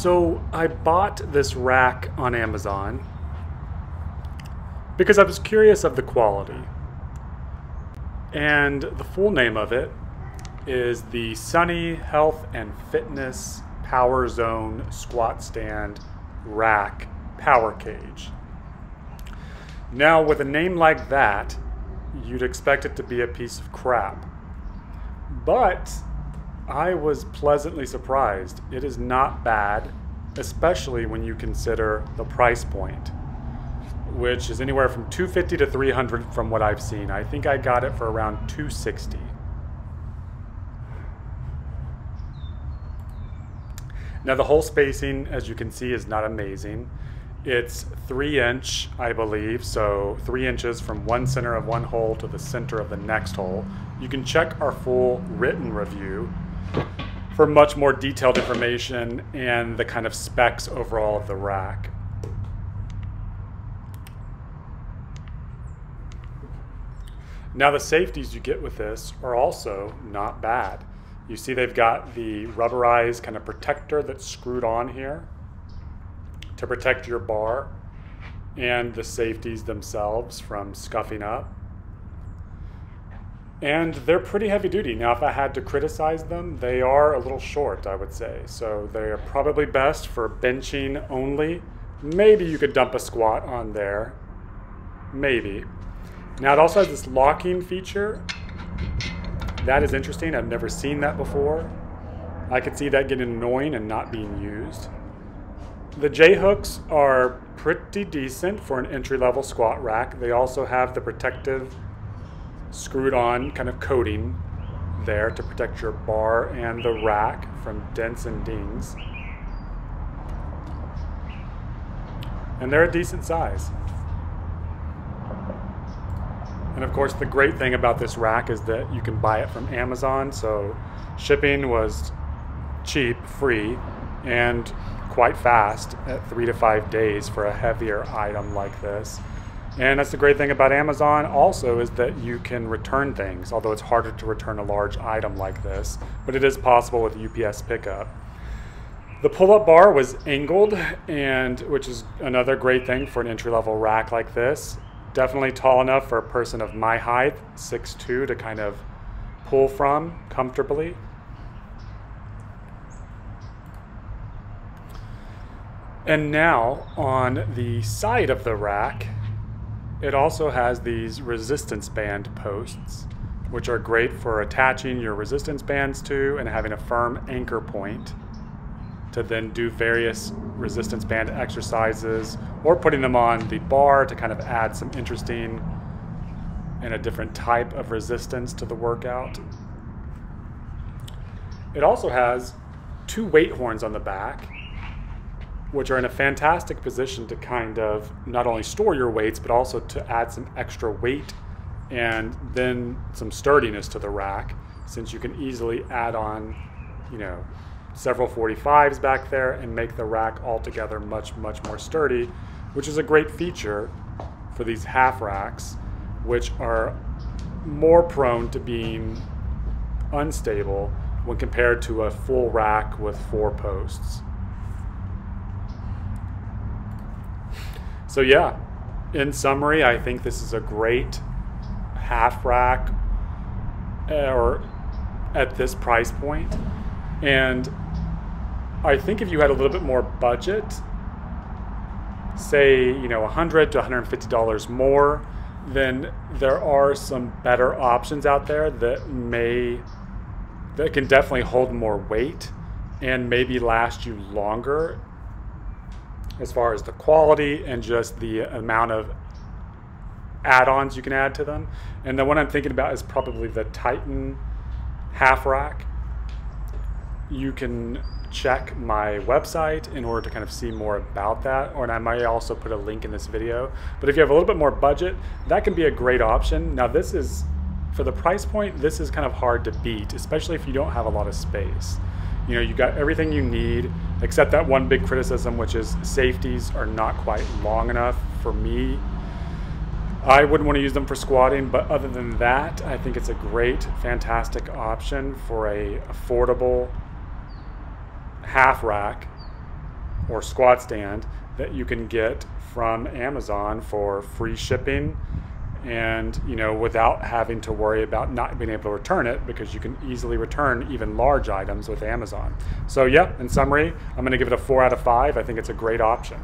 So I bought this rack on Amazon because I was curious of the quality. And the full name of it is the Sunny Health and Fitness Power Zone Squat Stand Rack Power Cage. Now, with a name like that, you'd expect it to be a piece of crap. But I was pleasantly surprised. It is not bad, especially when you consider the price point, which is anywhere from 250 to 300 from what I've seen. I think I got it for around 260. Now the hole spacing, as you can see, is not amazing. It's three inch, I believe, so three inches from one center of one hole to the center of the next hole. You can check our full written review for much more detailed information and the kind of specs overall of the rack. Now the safeties you get with this are also not bad. You see they've got the rubberized kind of protector that's screwed on here to protect your bar and the safeties themselves from scuffing up. And they're pretty heavy duty. Now, if I had to criticize them, they are a little short, I would say. So they are probably best for benching only. Maybe you could dump a squat on there. Maybe. Now, it also has this locking feature. That is interesting. I've never seen that before. I could see that getting annoying and not being used. The J hooks are pretty decent for an entry level squat rack. They also have the protective screwed on kind of coating there to protect your bar and the rack from dents and dings. And they're a decent size. And of course, the great thing about this rack is that you can buy it from Amazon. So shipping was cheap, free, and quite fast at three to five days for a heavier item like this. And that's the great thing about Amazon also is that you can return things, although it's harder to return a large item like this, but it is possible with UPS pickup. The pull-up bar was angled, and which is another great thing for an entry-level rack like this. Definitely tall enough for a person of my height, 6'2", to kind of pull from comfortably. And now on the side of the rack, it also has these resistance band posts, which are great for attaching your resistance bands to and having a firm anchor point to then do various resistance band exercises or putting them on the bar to kind of add some interesting and a different type of resistance to the workout. It also has two weight horns on the back which are in a fantastic position to kind of not only store your weights, but also to add some extra weight and then some sturdiness to the rack, since you can easily add on, you know, several 45s back there and make the rack altogether much, much more sturdy, which is a great feature for these half racks, which are more prone to being unstable when compared to a full rack with four posts. So yeah, in summary, I think this is a great half rack eh, or at this price point. And I think if you had a little bit more budget, say, you know, 100 to $150 more, then there are some better options out there that may that can definitely hold more weight and maybe last you longer as far as the quality and just the amount of add-ons you can add to them. And the one I'm thinking about is probably the Titan half rack. You can check my website in order to kind of see more about that, or and I might also put a link in this video. But if you have a little bit more budget, that can be a great option. Now this is, for the price point, this is kind of hard to beat, especially if you don't have a lot of space. You know, you got everything you need, except that one big criticism, which is safeties are not quite long enough for me. I wouldn't want to use them for squatting, but other than that, I think it's a great, fantastic option for a affordable half rack or squat stand that you can get from Amazon for free shipping and you know without having to worry about not being able to return it because you can easily return even large items with Amazon. So yeah, in summary, I'm going to give it a 4 out of 5. I think it's a great option.